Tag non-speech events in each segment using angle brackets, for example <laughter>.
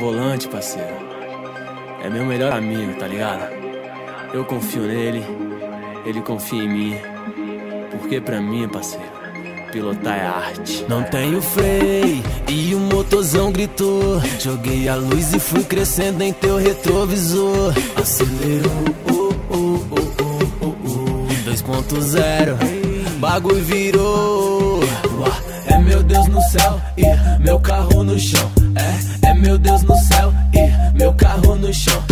volante, parceiro. É meu melhor amigo, tá ligado? Eu confio nele, ele confia em mim. Porque pra mim, parceiro, pilotar é arte. Não tenho freio e o motorzão gritou. Joguei a luz e fui crescendo em teu retrovisor. Acelerou, oh, oh, oh, oh, oh, oh. 2.0, bagulho virou. É meu Deus no céu e meu carro no chão. Meu Deus no céu e meu carro no chão.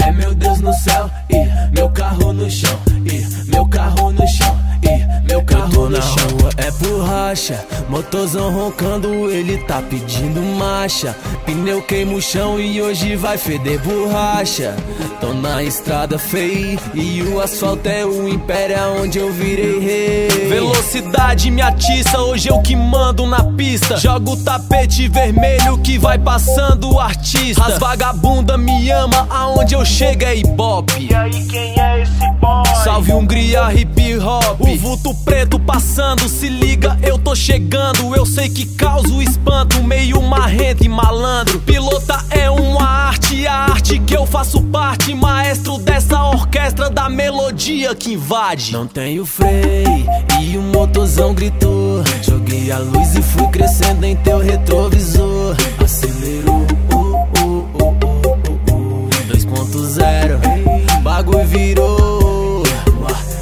É, é meu Deus no céu e meu carro no chão. E meu carro no chão. E meu carro no chão. Borracha, motorzão roncando, ele tá pedindo marcha. Pneu queima o chão e hoje vai feder borracha. Tô na estrada feia e o asfalto é o império onde eu virei rei. Velocidade me atiça, hoje eu que mando na pista. Jogo o tapete vermelho que vai passando o artista. As vagabunda me ama, aonde eu chego é ibope. E aí, quem é esse boy? Salve Hungria hip hop. O vulto preto passando, se liga, eu tô chegando. Eu sei que causo espanto, meio marrento e malandro. Pilota é uma arte, a arte que eu faço parte. Maestro dessa orquestra da melodia que invade. Não tenho freio e o motorzão gritou. Joguei a luz e fui crescendo em teu retrovisor. Acelerou, oh, oh, oh, oh, oh, oh. 2.0, bagulho virou.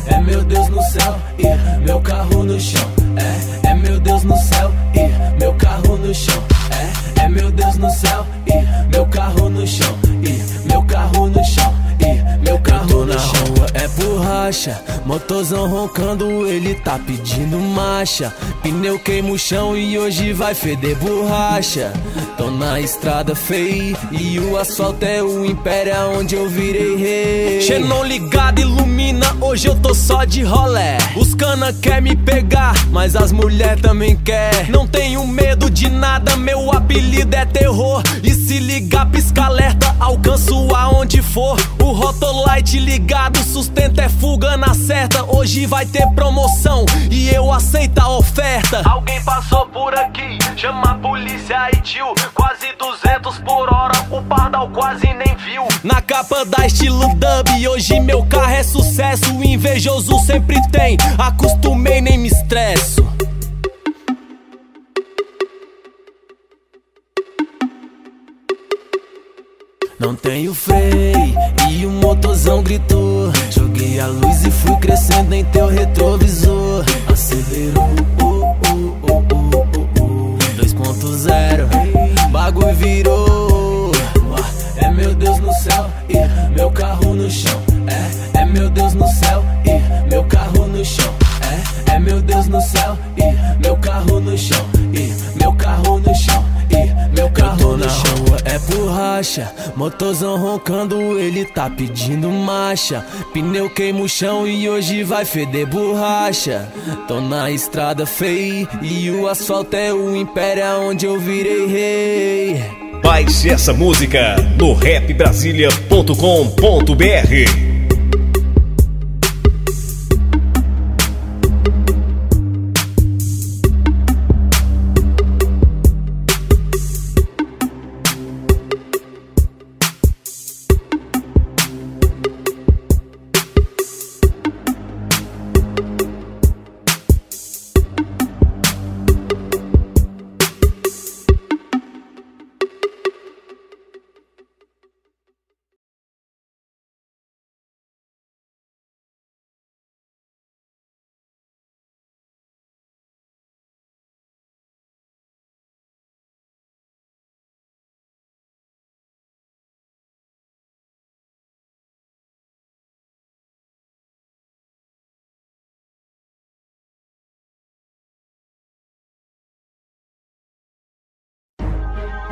É meu Deus no céu e meu carro no chão. Meu Deus no céu e meu carro no chão. É, é meu Deus no céu e meu carro no chão. E meu carro no chão. E meu carro na rua é borracha, motorzão roncando, ele tá pedindo marcha. Pneu queima o chão e hoje vai feder borracha. Tô na estrada feia e o asfalto é o império onde eu virei rei. Xenon ligado, ilumina, hoje eu tô só de rolé. Os cana quer me pegar, mas as mulher também quer. Não tenho medo de nada, meu apelido é terror. E se ligar, pisca alerta, alcanço aonde for. O Rotolite ligado, sustento é fuga na certa. Hoje vai ter promoção e eu aceito a oferta. Alguém passou por aqui, chama a polícia e tio. Quase 200 por hora, o pardal quase nem viu. Na capa da estilo dub, hoje meu carro é sucesso. Invejoso sempre tem, acostumei, nem me estresso. Não tenho freio e o motorzão gritou. Joguei a luz e fui crescendo em teu retrovisor. Acelerou, oh, oh, oh, oh, oh, oh. 2.0, bagulho virou. É meu Deus no céu e meu carro no chão. Motorzão roncando, ele tá pedindo marcha. Pneu queima o chão e hoje vai feder borracha. Tô na estrada feia e o asfalto é o império onde eu virei rei. Baixe essa música no rapbrasilia.com.br.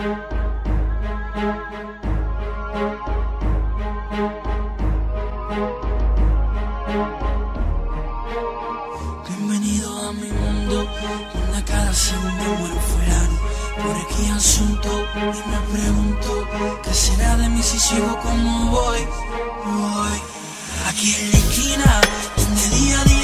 Bienvenido a mi mundo, donde cada segundo muero fulano. Por aquí asunto y me pregunto qué será de mí si sigo como voy. Voy aquí en la esquina, donde día a día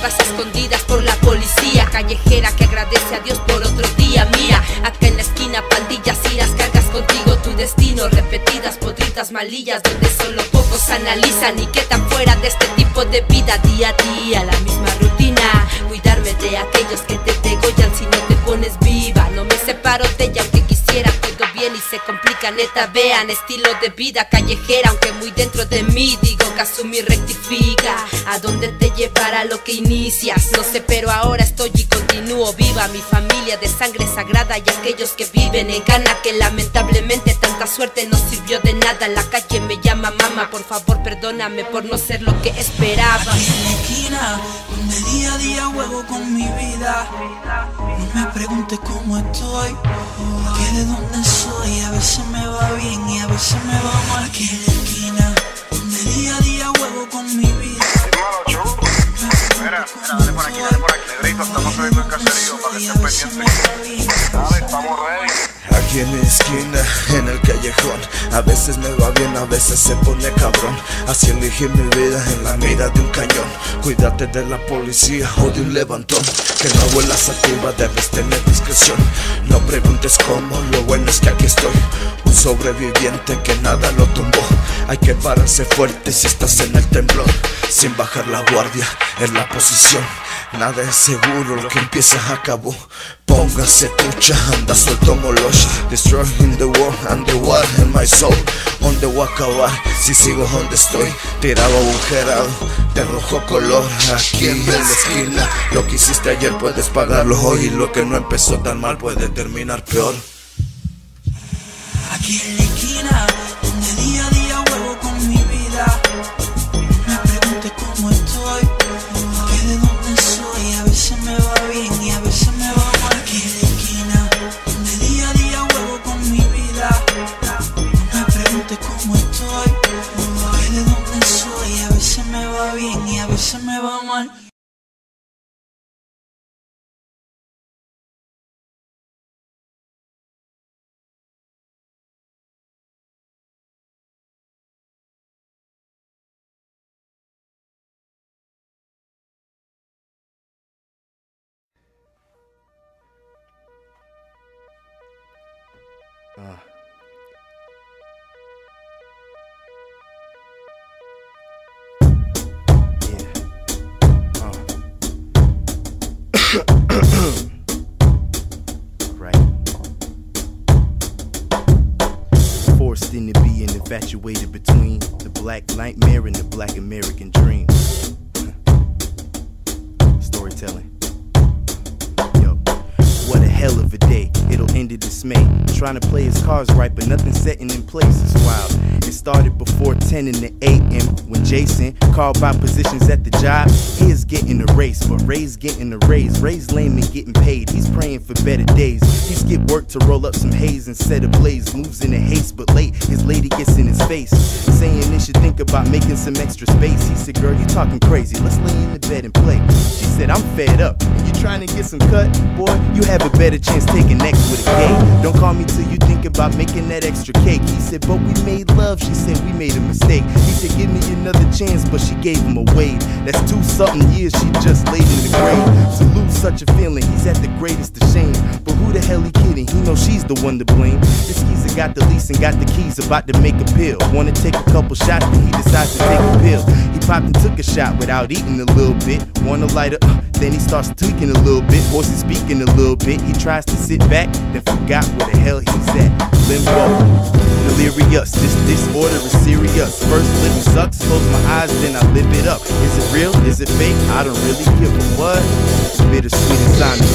pasa escondidas por la policía callejera que agradece a Dios por otro día. Mira, acá en la esquina pandillas y las cargas contigo tu destino. Repetidas podritas malillas donde solo pocos analizan y que tan fuera de este tipo de vida día a día. La misma rutina, cuidarme de aquellos que te degollan si no te pones viva. No me separo de ella aunque quisiera todo bien y se complica neta. Vean estilo de vida callejera aunque muy dentro de mí digo que asumir rectifica. A dónde te llevará lo que inicias, no sé, pero ahora estoy y continúo viva. Mi familia de sangre sagrada y aquellos que viven en Ghana que lamentablemente tanta suerte no sirvió de nada. La calle me llama mamá, por favor perdóname por no ser lo que esperaba. En la esquina, donde día a día juego con mi vida. No me preguntes cómo estoy, de dónde soy. A veces me va bien y a veces me va mal. Aquí en la esquina, donde día a día juego con mi vida. Mira, mira, dale por aquí, por aquí. Estamos el caserío para estamos. Aquí en mi esquina, A veces me va bien, a veces se pone cabrón. Así elegí mi vida en la mira de un cañón. Cuídate de la policía o de un levantón. Que no vuelas activa, debes tener discreción. No preguntes cómo, lo bueno es que aquí estoy. Un sobreviviente que nada lo tumbó. Hay que pararse fuerte si estás en el temblor. Sin bajar la guardia, en la posición Nada es seguro, lo que empieza acabó. Póngase tucha, anda suelto moloch Destroying the world and the war in my soul. Donde voy a acabar si sigo donde estoy Tirado agujerado de rojo color Aquí en la esquina. Lo que hiciste ayer puedes pagarlo hoy. Y lo que no empezó tan mal puede terminar peor. Aquí en la esquina, infatuated between the black nightmare and the black American dream. Storytelling. Yo, what a hell of a day. It'll end in dismay. Trying to play his cards right, but nothing's setting in place. It's wild. It started before 10 in the AM when Jason called by positions at the job. He is getting a raise, but Ray's getting a raise. Ray's lame and getting paid. He's praying for better days. He skipped work to roll up some haze set a blaze. Moves in a haste, but late. His lady gets in his face, saying they should think about making some extra space. He said, Girl, you talking crazy. Let's lay in the bed and play. She said, I'm fed up. And you trying to get some cut? Boy, you have a better chance taking X with a K. Don't call me till you think about making that extra cake. He said, But we made love. She said, We made a mistake. Said, Give me another chance, but she gave him a wave. That's two something years she just laid in the grave. To lose such a feeling, he's at the greatest of shame. But who the hell he kidding? He knows she's the one to blame. This geezer got the lease and got the keys, about to make a pill. Wanna take a couple shots, then he decides to take a pill. He popped and took a shot without eating a little bit. Wanna light up, then he starts tweaking a little bit. Voices speaking a little bit. He tries to sit back, then forgot where the hell he's at. Limbo. Delirious, this disorder is serious. First sucks, close my eyes, then I live it up. Is it real? Is it fake? I don't really give a what. Bittersweet insomnia.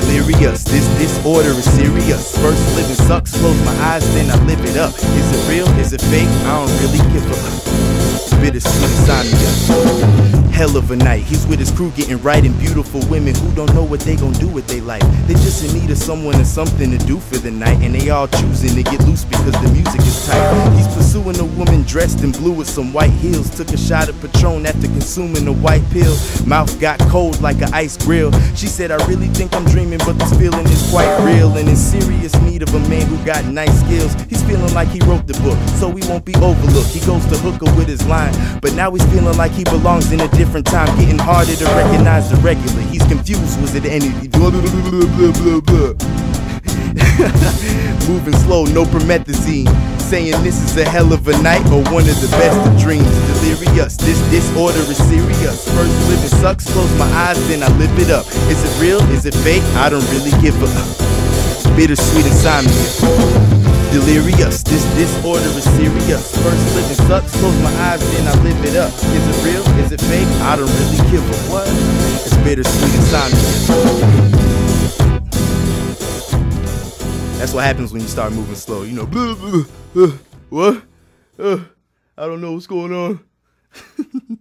<laughs> Delirious, this disorder is serious. First living sucks, close my eyes, then I live it up. Is it real? Is it fake? I don't really give a bittersweet insomnia. Hell of a night. He's with his crew getting right and beautiful women who don't know what they gon' do with their life. They just in need of someone and something to do for the night. And they all choosing to get loose because the music is tight. He's pursuing a woman dressed in blue with some white heels. Took a shot of Patron after consuming a white pill. Mouth got cold like an ice grill. She said, I really think I'm dreaming, but this feeling is quite real. And in serious need of a man who got nice skills. He's feeling like he wrote the book, so he won't be overlooked. He goes to hooker with his line, but now he's feeling like he belongs in a different different time, getting harder to recognize the regular. He's confused, was it blah. <laughs> Moving slow, no promethazine. Saying this is a hell of a night or one of the best of dreams. Delirious, this disorder is serious. First living sucks, close my eyes, then I live it up. Is it real? Is it fake? I don't really give a bittersweet insomnia. Delirious, this disorder is serious. First living sucks, close my eyes, then I live it up. Is it real? Is it fake? I don't really give a what. It's bittersweet insomnia. That's what happens when you start moving slow. You know, blah, blah, what? Uh, I don't know what's going on. <laughs>